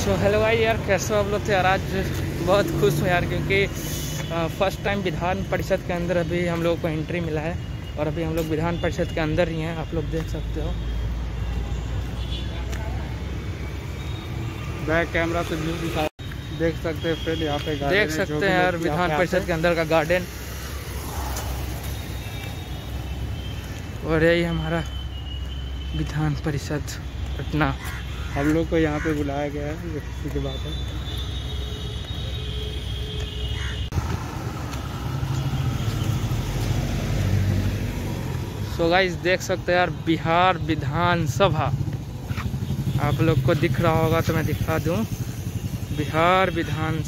So hello भाई यार कैसे हो आप लोग तो? यार आज बहुत खुश हूँ यार क्योंकि फ़र्स्ट टाइम विधान परिषद के अंदर अभी हम लोग को एंट्री मिला है और अभी हम लोग विधान परिषद के अंदर ही हैं आप लोग देख सकते हो। बैक कैमरा से व्यू दिखा देख सकते हैं फ्रेंड यहाँ पे देख सकते हैं यार विधान परिषद के अंदर का गार्डन। और यही हमारा विधान परिषद पटना। हम लोग को यहाँ पे बुलाया गया है, ये खुशी की बात है। सो गाइस देख सकते हैं यार, बिहार विधानसभा। आप लोग को दिख रहा होगा तो मैं दिखा दूँ। बिहार विधान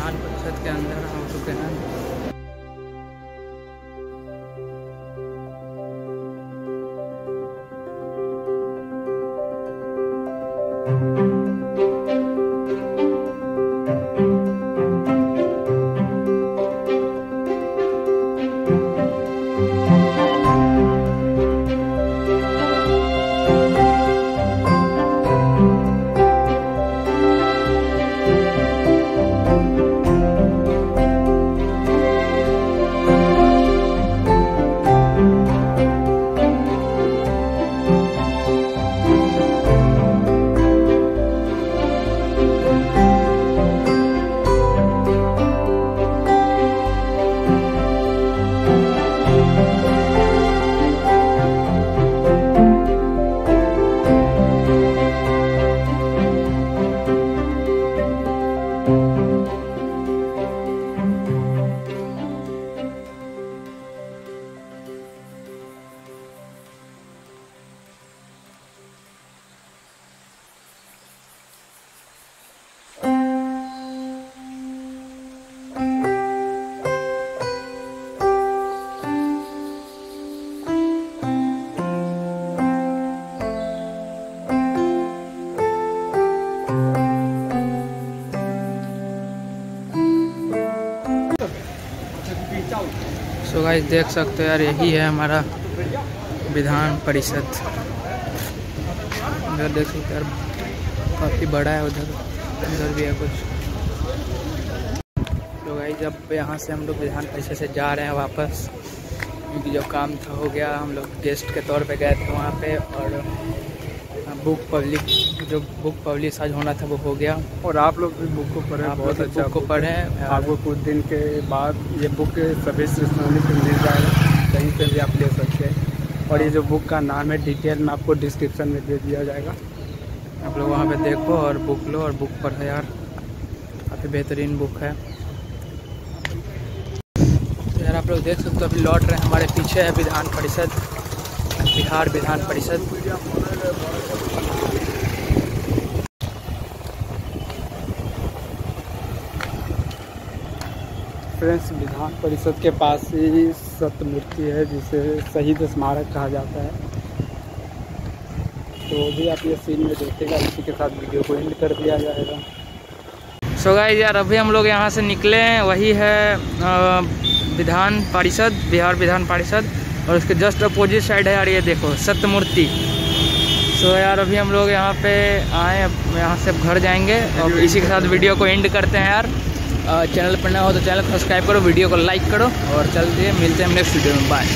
विधान परिषद के अंदर हो चुके हैं। सो so गाइस देख सकते हो यार, यही है हमारा विधान परिषद। उधर देख सकते यार, काफ़ी बड़ा है उधर उधर भी है कुछ। तो गाइस जब यहाँ से हम लोग विधान परिषद से जा रहे हैं वापस। क्योंकि जो काम था, हो गया, हम लोग गेस्ट के तौर पे गए थे वहाँ पे और बुक पब्लिक जो बुक पब्लिश आज होना था वो हो गया। और आप लोग भी बुक को पढ़े बहुत अच्छा बुक को पढ़े है। आपको कुछ दिन के बाद ये बुक सभी स्टेशनरी पे मिल जाएगा कहीं पर भी आप ले सकते हैं। और ये जो बुक का नाम है डिटेल में आपको डिस्क्रिप्शन में दे दिया जाएगा। आप लोग वहाँ पर देखो और बुक लो और बुक पढ़ो यार। काफ़ी बेहतरीन बुक है। यार आप लोग देख सकते हो अभी लौट रहे हैं हमारे पीछे है विधान परिषद। बिहार विधान परिषद। फ्रेंड्स विधान परिषद के पास ही सत्यमूर्ति है जिसे शहीद स्मारक कहा जाता है। तो भी आप ये सीन में देखेगा इसी के साथ वीडियो को एंड कर दिया जाएगा। सो गाइस यार अभी हम लोग यहाँ से निकले हैं वही है विधान परिषद बिहार विधान परिषद। और उसके जस्ट अपोजिट साइड है यार, ये देखो सत्यमूर्ति सो यार, अभी हम लोग यहाँ पे आए यहाँ से घर जाएँगे और इसी के साथ वीडियो को एंड करते हैं यार। चैनल पर ना हो तो चैनल को सब्सक्राइब करो वीडियो को लाइक करो और चलते मिलते हैं नेक्स्ट वीडियो में बाय